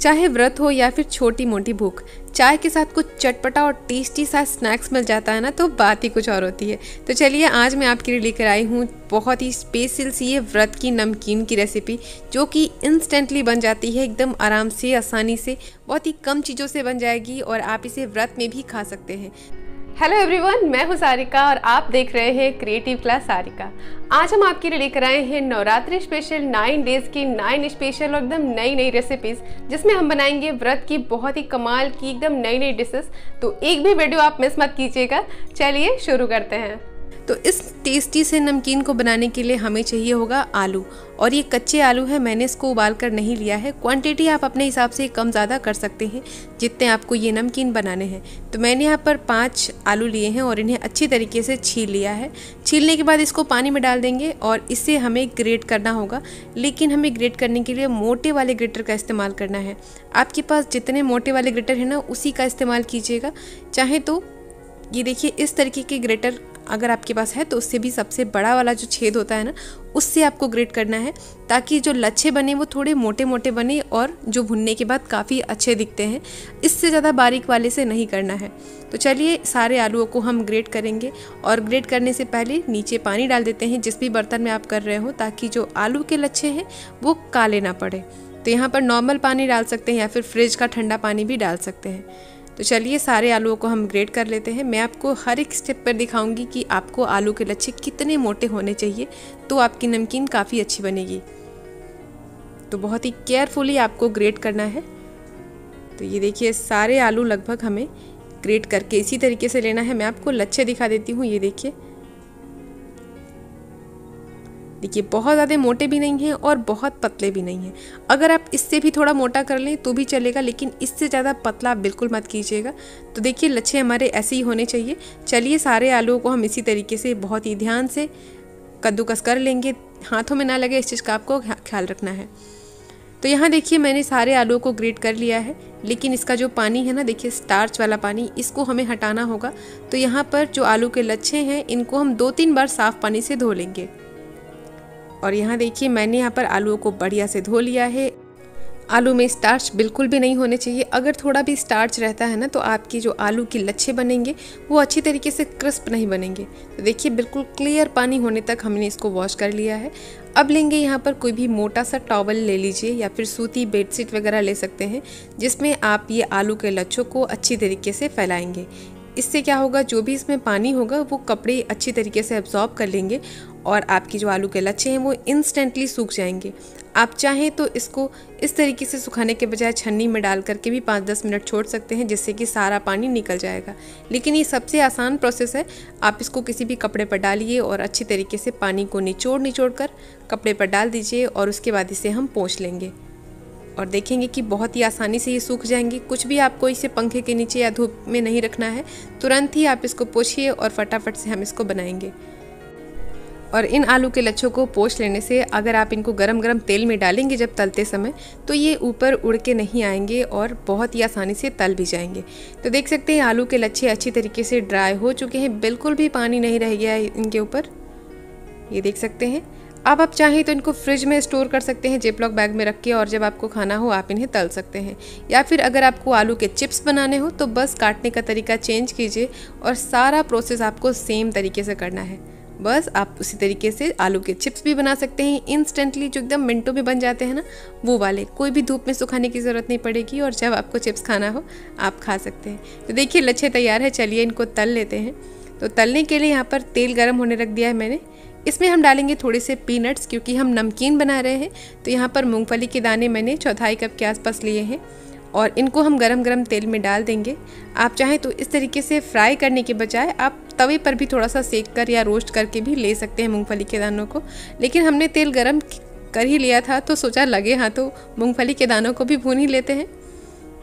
चाहे व्रत हो या फिर छोटी मोटी भूख, चाय के साथ कुछ चटपटा और टेस्टी सा स्नैक्स मिल जाता है ना तो बात ही कुछ और होती है। तो चलिए, आज मैं आपके लिए लेकर आई हूँ बहुत ही स्पेशल सी ये व्रत की नमकीन की रेसिपी जो कि इंस्टेंटली बन जाती है, एकदम आराम से, आसानी से, बहुत ही कम चीज़ों से बन जाएगी और आप इसे व्रत में भी खा सकते हैं। हेलो एवरीवन मैं हूँ सारिका और आप देख रहे हैं क्रिएटिव क्लास सारिका। आज हम आपके लिए लेकर आए हैं नवरात्रि स्पेशल नाइन डेज़ की नाइन स्पेशल और एकदम नई नई रेसिपीज़ जिसमें हम बनाएँगे व्रत की बहुत ही कमाल की एकदम नई नई डिशेस तो एक भी वीडियो आप मिस मत कीजिएगा। चलिए शुरू करते हैं। तो इस टेस्टी से नमकीन को बनाने के लिए हमें चाहिए होगा आलू। और ये कच्चे आलू है, मैंने इसको उबाल कर नहीं लिया है। क्वांटिटी आप अपने हिसाब से कम ज़्यादा कर सकते हैं, जितने आपको ये नमकीन बनाने हैं। तो मैंने यहाँ पर पाँच आलू लिए हैं और इन्हें अच्छी तरीके से छील लिया है। छीलने के बाद इसको पानी में डाल देंगे और इसे हमें ग्रेट करना होगा। लेकिन हमें ग्रेट करने के लिए मोटे वाले ग्रेटर का इस्तेमाल करना है। आपके पास जितने मोटे वाले ग्रेटर हैं ना, उसी का इस्तेमाल कीजिएगा। चाहे तो ये देखिए, इस तरीके के ग्रेटर अगर आपके पास है तो उससे भी सबसे बड़ा वाला जो छेद होता है ना, उससे आपको ग्रेट करना है, ताकि जो लच्छे बने, वो थोड़े मोटे मोटे बने और जो भुनने के बाद काफ़ी अच्छे दिखते हैं। इससे ज़्यादा बारीक वाले से नहीं करना है। तो चलिए, सारे आलूओं को हम ग्रेट करेंगे और ग्रेट करने से पहले नीचे पानी डाल देते हैं, जिस भी बर्तन में आप कर रहे हो, ताकि जो आलू के लच्छे हैं, वो काले ना पड़े। तो यहाँ पर नॉर्मल पानी डाल सकते हैं या फिर फ्रिज का ठंडा पानी भी डाल सकते हैं। तो चलिए सारे आलूओं को हम ग्रेट कर लेते हैं। मैं आपको हर एक स्टेप पर दिखाऊँगी कि आपको आलू के लच्छे कितने मोटे होने चाहिए तो आपकी नमकीन काफ़ी अच्छी बनेगी। तो बहुत ही केयरफुली आपको ग्रेट करना है। तो ये देखिए, सारे आलू लगभग हमें ग्रेट करके इसी तरीके से लेना है। मैं आपको लच्छे दिखा देती हूँ, ये देखिए। देखिए, बहुत ज़्यादा मोटे भी नहीं हैं और बहुत पतले भी नहीं हैं। अगर आप इससे भी थोड़ा मोटा कर लें तो भी चलेगा, लेकिन इससे ज़्यादा पतला आप बिल्कुल मत कीजिएगा। तो देखिए, लच्छे हमारे ऐसे ही होने चाहिए। चलिए, सारे आलूओं को हम इसी तरीके से बहुत ही ध्यान से कद्दूकस कर लेंगे। हाथों में ना लगे, इस चीज़ का आपको ख्याल रखना है। तो यहाँ देखिए, मैंने सारे आलूओं को ग्रेट कर लिया है, लेकिन इसका जो पानी है ना, देखिए, स्टार्च वाला पानी, इसको हमें हटाना होगा। तो यहाँ पर जो आलू के लच्छे हैं, इनको हम दो तीन बार साफ़ पानी से धो लेंगे। और यहाँ देखिए मैंने यहाँ पर आलूओं को बढ़िया से धो लिया है। आलू में स्टार्च बिल्कुल भी नहीं होने चाहिए। अगर थोड़ा भी स्टार्च रहता है ना तो आपकी जो आलू की लच्छे बनेंगे, वो अच्छी तरीके से क्रिस्प नहीं बनेंगे। तो देखिए बिल्कुल क्लियर पानी होने तक हमने इसको वॉश कर लिया है। अब लेंगे यहाँ पर कोई भी मोटा सा टॉवल ले लीजिए या फिर सूती बेडशीट वगैरह ले सकते हैं, जिसमें आप ये आलू के लच्छों को अच्छी तरीके से फैलाएँगे। इससे क्या होगा, जो भी इसमें पानी होगा, वो कपड़े अच्छी तरीके से एब्जॉर्ब कर लेंगे और आपकी जो आलू के लच्छे हैं वो इंस्टेंटली सूख जाएँगे। आप चाहें तो इसको इस तरीके से सुखाने के बजाय छन्नी में डाल करके भी पाँच दस मिनट छोड़ सकते हैं, जिससे कि सारा पानी निकल जाएगा। लेकिन ये सबसे आसान प्रोसेस है। आप इसको किसी भी कपड़े पर डालिए और अच्छी तरीके से पानी को निचोड़ निचोड़ कर कपड़े पर डाल दीजिए और उसके बाद इसे हम पोंछ लेंगे। और देखेंगे कि बहुत ही आसानी से ये सूख जाएँगे। कुछ भी आपको इसे पंखे के नीचे या धूप में नहीं रखना है, तुरंत ही आप इसको पोछिए और फटाफट से हम इसको बनाएँगे। और इन आलू के लच्छों को पोछ लेने से अगर आप इनको गरम गरम तेल में डालेंगे जब तलते समय तो ये ऊपर उड़ के नहीं आएँगे और बहुत ही आसानी से तल भी जाएँगे। तो देख सकते हैं, आलू के लच्छे अच्छी तरीके से ड्राई हो चुके हैं, बिल्कुल भी पानी नहीं रह गया है इनके ऊपर। ये देख सकते हैं। अब आप चाहें तो इनको फ्रिज में स्टोर कर सकते हैं जेपलॉक बैग में रख के और जब आपको खाना हो, आप इन्हें तल सकते हैं। या फिर अगर आपको आलू के चिप्स बनाने हो तो बस काटने का तरीका चेंज कीजिए और सारा प्रोसेस आपको सेम तरीके से करना है। बस आप उसी तरीके से आलू के चिप्स भी बना सकते हैं इंस्टेंटली जो एकदम मिनटों में बन जाते हैं ना, वो वाले। कोई भी धूप में सुखाने की ज़रूरत नहीं पड़ेगी और जब आपको चिप्स खाना हो, आप खा सकते हैं। तो देखिए, लच्छे तैयार है, चलिए इनको तल लेते हैं। तो तलने के लिए यहाँ पर तेल गर्म होने रख दिया है मैंने। इसमें हम डालेंगे थोड़े से पीनट्स क्योंकि हम नमकीन बना रहे हैं। तो यहाँ पर मूंगफली के दाने मैंने चौथाई कप के आसपास लिए हैं। और इनको हम गरम गरम तेल में डाल देंगे। आप चाहें तो इस तरीके से फ्राई करने के बजाय आप तवे पर भी थोड़ा सा सेक कर या रोस्ट करके भी ले सकते हैं मूंगफली के दानों को। लेकिन हमने तेल गरम कर ही लिया था तो सोचा लगे हाँ तो मूँगफली के दानों को भी भून ही लेते हैं।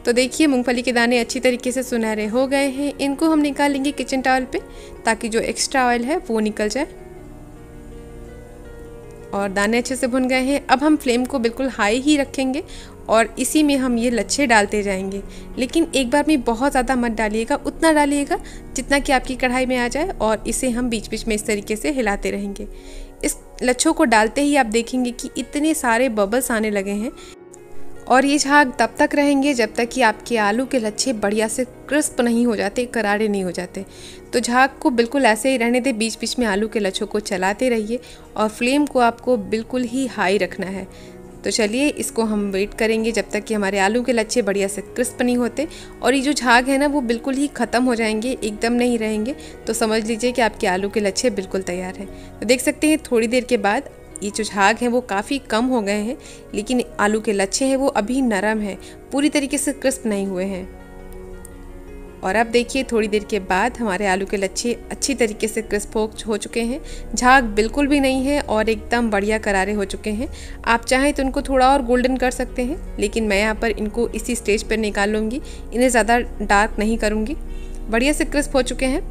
तो देखिए मूंगफली के दाने अच्छी तरीके से सुनहरे हो गए हैं। इनको हम निकाल लेंगे किचन टावल पे ताकि जो एक्स्ट्रा ऑयल है वो निकल जाए। और दाने अच्छे से भुन गए हैं। अब हम फ्लेम को बिल्कुल हाई ही रखेंगे और इसी में हम ये लच्छे डालते जाएँगे। लेकिन एक बार में बहुत ज़्यादा मत डालिएगा, उतना डालिएगा जितना कि आपकी कढ़ाई में आ जाए और इसे हम बीच बीच में इस तरीके से हिलाते रहेंगे। इस लच्छों को डालते ही आप देखेंगे कि इतने सारे बबल्स आने लगे हैं और ये झाग तब तक रहेंगे जब तक कि आपके आलू के लच्छे बढ़िया से क्रिस्प नहीं हो जाते करारे नहीं हो जाते। तो झाग को बिल्कुल ऐसे ही रहने दें बीच बीच में आलू के लच्छों को चलाते रहिए और फ्लेम को आपको बिल्कुल ही हाई रखना है। तो चलिए इसको हम वेट करेंगे जब तक कि हमारे आलू के लच्छे बढ़िया से क्रिस्प नहीं होते। और ये जो झाग है ना, वो बिल्कुल ही ख़त्म हो जाएँगे, एकदम नहीं रहेंगे। तो समझ लीजिए कि आपके आलू के लच्छे बिल्कुल तैयार हैं। तो देख सकते हैं, थोड़ी देर के बाद ये जो झाग हैं, वो काफ़ी कम हो गए हैं, लेकिन आलू के लच्छे हैं, वो अभी नरम हैं, पूरी तरीके से क्रिस्प नहीं हुए हैं। और अब देखिए थोड़ी देर के बाद हमारे आलू के लच्छे अच्छी तरीके से क्रिस्प हो, हो चुके हैं। झाग बिल्कुल भी नहीं है और एकदम बढ़िया करारे हो चुके हैं। आप चाहें तो इनको थोड़ा और गोल्डन कर सकते हैं लेकिन मैं यहाँ पर इनको इसी स्टेज पर निकाल लूँगी। इन्हें ज़्यादा डार्क नहीं करूँगी। बढ़िया से क्रिस्प हो चुके हैं।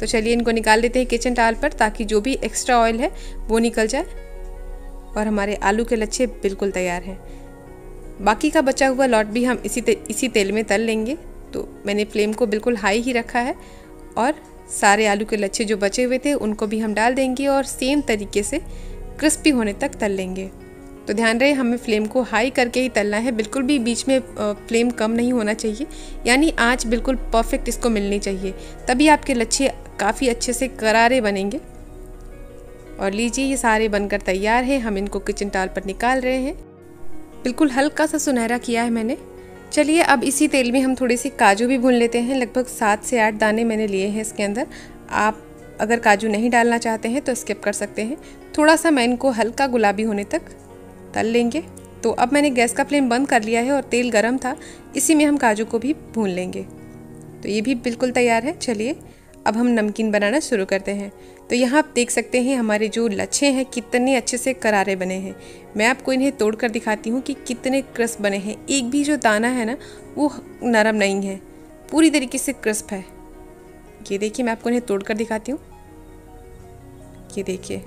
तो चलिए इनको निकाल लेते हैं किचन टाल पर ताकि जो भी एक्स्ट्रा ऑयल है वो निकल जाए। और हमारे आलू के लच्छे बिल्कुल तैयार हैं। बाकी का बचा हुआ लॉट भी हम इसी ते, इसी तेल में तल लेंगे। तो मैंने फ्लेम को बिल्कुल हाई ही रखा है और सारे आलू के लच्छे जो बचे हुए थे, उनको भी हम डाल देंगे और सेम तरीके से क्रिस्पी होने तक तल लेंगे। तो ध्यान रहे, हमें फ्लेम को हाई करके ही तलना है। बिल्कुल भी बीच में फ्लेम कम नहीं होना चाहिए। यानी आँच बिल्कुल परफेक्ट इसको मिलनी चाहिए। तभी आपके लच्छे काफ़ी अच्छे से करारे बनेंगे। और लीजिए, ये सारे बनकर तैयार हैं। हम इनको किचन टाल पर निकाल रहे हैं। बिल्कुल हल्का सा सुनहरा किया है मैंने। चलिए अब इसी तेल में हम थोड़ी सी काजू भी भून लेते हैं। लगभग सात से आठ दाने मैंने लिए हैं इसके अंदर। आप अगर काजू नहीं डालना चाहते हैं तो स्किप कर सकते हैं। थोड़ा सा मैं इनको हल्का गुलाबी होने तक तल लेंगे। तो अब मैंने गैस का फ्लेम बंद कर लिया है और तेल गर्म था। इसी में हम काजू को भी भून लेंगे। तो ये भी बिल्कुल तैयार है। चलिए अब हम नमकीन बनाना शुरू करते हैं। तो यहाँ आप देख सकते हैं हमारे जो लच्छे हैं, कितने अच्छे से करारे बने हैं। मैं आपको इन्हें तोड़ कर दिखाती हूँ कि कितने क्रस्प बने हैं। एक भी जो दाना है ना, वो नरम नहीं है। पूरी तरीके से क्रिस्प है। ये देखिए, मैं आपको इन्हें तोड़ कर दिखाती हूँ। ये देखिए।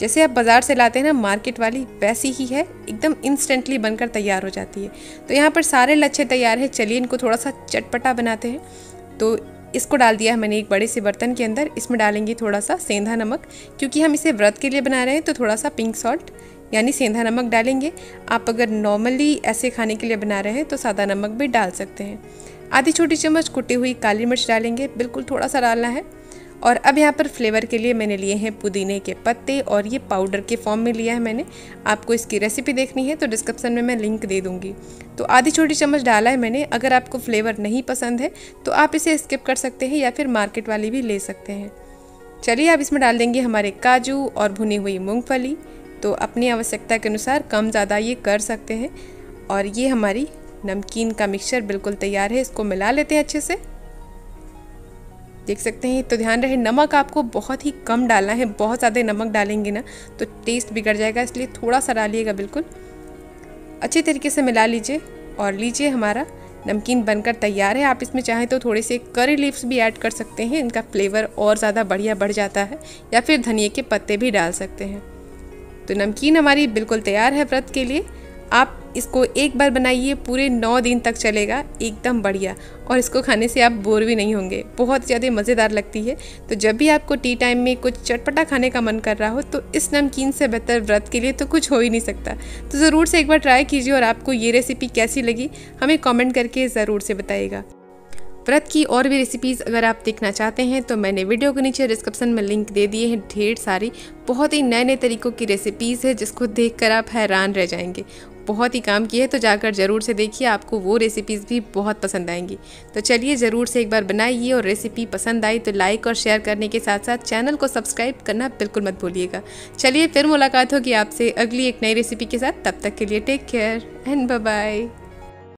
जैसे आप बाज़ार से लाते हैं ना, मार्केट वाली, वैसी ही है। एकदम इंस्टेंटली बनकर तैयार हो जाती है। तो यहाँ पर सारे लच्छे तैयार है। चलिए इनको थोड़ा सा चटपटा बनाते हैं। तो इसको डाल दिया है मैंने एक बड़े से बर्तन के अंदर। इसमें डालेंगे थोड़ा सा सेंधा नमक, क्योंकि हम इसे व्रत के लिए बना रहे हैं तो थोड़ा सा पिंक सॉल्ट यानी सेंधा नमक डालेंगे। आप अगर नॉर्मली ऐसे खाने के लिए बना रहे हैं तो सादा नमक भी डाल सकते हैं। आधी छोटी चम्मच कुटी हुई काली मिर्च डालेंगे, बिल्कुल थोड़ा सा डालना है। और अब यहाँ पर फ्लेवर के लिए मैंने लिए हैं पुदीने के पत्ते और ये पाउडर के फॉर्म में लिया है मैंने। आपको इसकी रेसिपी देखनी है तो डिस्क्रिप्सन में मैं लिंक दे दूँगी। तो आधी छोटी चम्मच डाला है मैंने। अगर आपको फ्लेवर नहीं पसंद है तो आप इसे स्किप कर सकते हैं या फिर मार्केट वाली भी ले सकते हैं। चलिए आप इसमें डाल देंगे हमारे काजू और भुनी हुई मूँगफली। तो अपनी आवश्यकता के अनुसार कम ज़्यादा ये कर सकते हैं। और ये हमारी नमकीन का मिक्सचर बिल्कुल तैयार है। इसको मिला लेते हैं अच्छे से। देख सकते हैं तो ध्यान रहे, नमक आपको बहुत ही कम डालना है, बहुत ज़्यादा नमक डालेंगे ना तो टेस्ट बिगड़ जाएगा, इसलिए थोड़ा सा डालिएगा बिल्कुल। अच्छे तरीके से मिला लीजिए और लीजिए हमारा नमकीन बनकर तैयार है। आप इसमें चाहें तो थोड़े से करी लीव्स भी ऐड कर सकते हैं, इनका फ्लेवर और ज़्यादा बढ़िया बढ़ जाता है, या फिर धनिए के पत्ते भी डाल सकते हैं। तो नमकीन हमारी बिल्कुल तैयार है व्रत के लिए, आप इसको एक बार बनाइए, पूरे नौ दिन तक चलेगा, एकदम बढ़िया। और इसको खाने से आप बोर भी नहीं होंगे, बहुत ज़्यादा मज़ेदार लगती है। तो जब भी आपको टी टाइम में कुछ चटपटा खाने का मन कर रहा हो तो इस नमकीन से बेहतर व्रत के लिए तो कुछ हो ही नहीं सकता। तो ज़रूर से एक बार ट्राई कीजिए और आपको ये रेसिपी कैसी लगी, हमें कॉमेंट करके ज़रूर से बताइएगा। व्रत की और भी रेसिपीज़ अगर आप देखना चाहते हैं तो मैंने वीडियो के नीचे डिस्क्रिप्शन में लिंक दे दिए हैं, ढेर सारी, बहुत ही नए नए तरीक़ों की रेसिपीज़ है, जिसको देखकर आप हैरान रह जाएँगे। बहुत ही काम की है तो जाकर ज़रूर से देखिए, आपको वो रेसिपीज़ भी बहुत पसंद आएँगी। तो चलिए ज़रूर से एक बार बनाइए और रेसिपी पसंद आई तो लाइक और शेयर करने के साथ साथ चैनल को सब्सक्राइब करना बिल्कुल मत भूलिएगा। चलिए फिर मुलाकात होगी आपसे अगली एक नई रेसिपी के साथ, तब तक के लिए टेक केयर एंड बाय